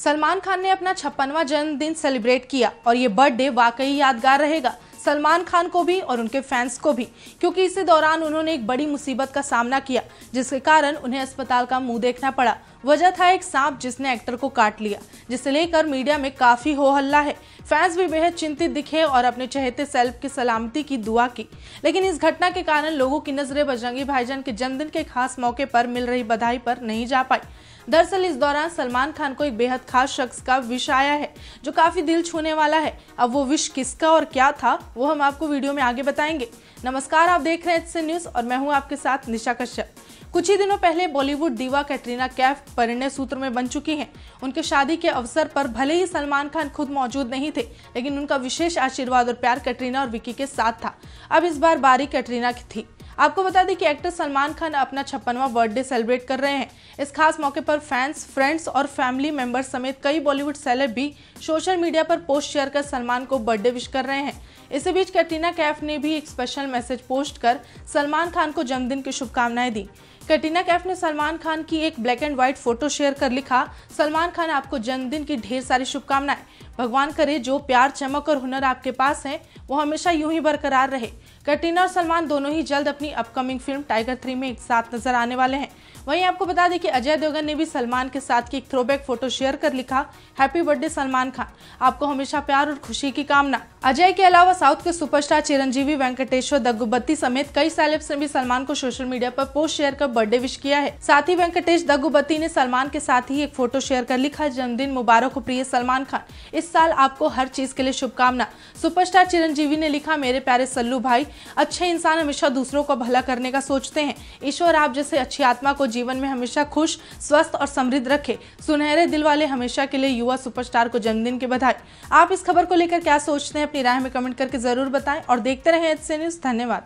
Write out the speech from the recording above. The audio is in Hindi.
सलमान खान ने अपना छप्पनवा जन्मदिन सेलिब्रेट किया और ये बर्थडे वाकई यादगार रहेगा। सलमान खान को भी और उनके फैंस को भी, क्योंकि इसी दौरान उन्होंने एक बड़ी मुसीबत का सामना किया, जिसके कारण उन्हें अस्पताल का मुँह देखना पड़ा। वजह था एक सांप जिसने एक्टर को काट लिया, जिसे लेकर मीडिया में काफ़ी हो हल्ला है। फैंस भी बेहद चिंतित दिखे और अपने चहेते सेल्फ की सलामती की दुआ की। लेकिन इस घटना के कारण लोगों की नज़रें बजरंगी भाईजान के जन्मदिन के खास मौके पर मिल रही बधाई पर नहीं जा पाई। दरअसल इस दौरान सलमान खान को एक बेहद खास शख्स का विश आया है, जो काफ़ी दिल छूने वाला है। अब वो विश किसका और क्या था, वो हम आपको वीडियो में आगे बताएँगे। नमस्कार, आप देख रहे हैं न्यूज़ और मैं हूँ आपके साथ निशा कश्यप। कुछ ही दिनों पहले बॉलीवुड दीवा कैटरीना कैफ परिणय सूत्र में बन चुकी हैं। उनके शादी के अवसर पर भले ही सलमान खान खुद मौजूद नहीं थे, लेकिन उनका विशेष आशीर्वाद और प्यार कैटरीना और विकी के साथ था। अब इस बार बारी कैटरीना की थी। आपको बता दें कि एक्टर सलमान खान अपना छप्पनवा बर्थडे सेलिब्रेट कर रहे हैं। इस खास मौके पर फैंस, फ्रेंड्स और फैमिली मेंबर्स समेत कई बॉलीवुड सेलेब भी सोशल मीडिया पर पोस्ट शेयर कर सलमान को बर्थडे विश कर रहे हैं। इसी बीच कैटरीना कैफ ने भी एक स्पेशल मैसेज पोस्ट कर सलमान खान को जन्मदिन की शुभकामनाएँ दी। कैटरीना कैफ ने सलमान खान की एक black and white photo share कर लिखा, सलमान खान आपको जन्मदिन की ढेर सारी शुभकामनाएँ। भगवान करे जो प्यार, चमक और हुनर आपके पास है, वो हमेशा यूँ ही बरकरार रहे। कटरीना और सलमान दोनों ही जल्द अपनी अपकमिंग फ़िल्म टाइगर थ्री में एक साथ नज़र आने वाले हैं। वहीं आपको बता दें कि अजय देवगन ने भी सलमान के साथ की एक थ्रोबैक फ़ोटो शेयर कर लिखा हैप्पी बर्थडे सलमान खान। आपको हमेशा प्यार और खुशी की कामना। अजय के अलावा साउथ के सुपरस्टार चिरंजीवी वेंकटेश्वर दग्गुबत्ती समेत कई सेलेब्स ने भी सलमान को सोशल मीडिया पर पोस्ट शेयर कर बर्थडे विश किया है। साथ ही वेंकटेश दग्गुबत्ती ने सलमान के साथ ही एक फ़ोटो शेयर कर लिखा, जन्मदिन मुबारक हो प्रिय सलमान खान। इस साल आपको हर चीज़ के लिए शुभकामना। सुपरस्टार चिरंजीवी ने लिखा, मेरे प्यारे सल्लू भाई, अच्छे इंसान हमेशा दूसरों को भला करने का सोचते हैं। ईश्वर आप जैसे अच्छी आत्मा को जीवन में हमेशा खुश, स्वस्थ और समृद्ध रखे। सुनहरे दिल वाले हमेशा के लिए युवा सुपरस्टार को जन्मदिन की बधाई। आप इस खबर को लेकर क्या सोचते हैं? अपनी राय में कमेंट करके ज़रूर बताएँ और देखते रहें एच न्यूज़। धन्यवाद।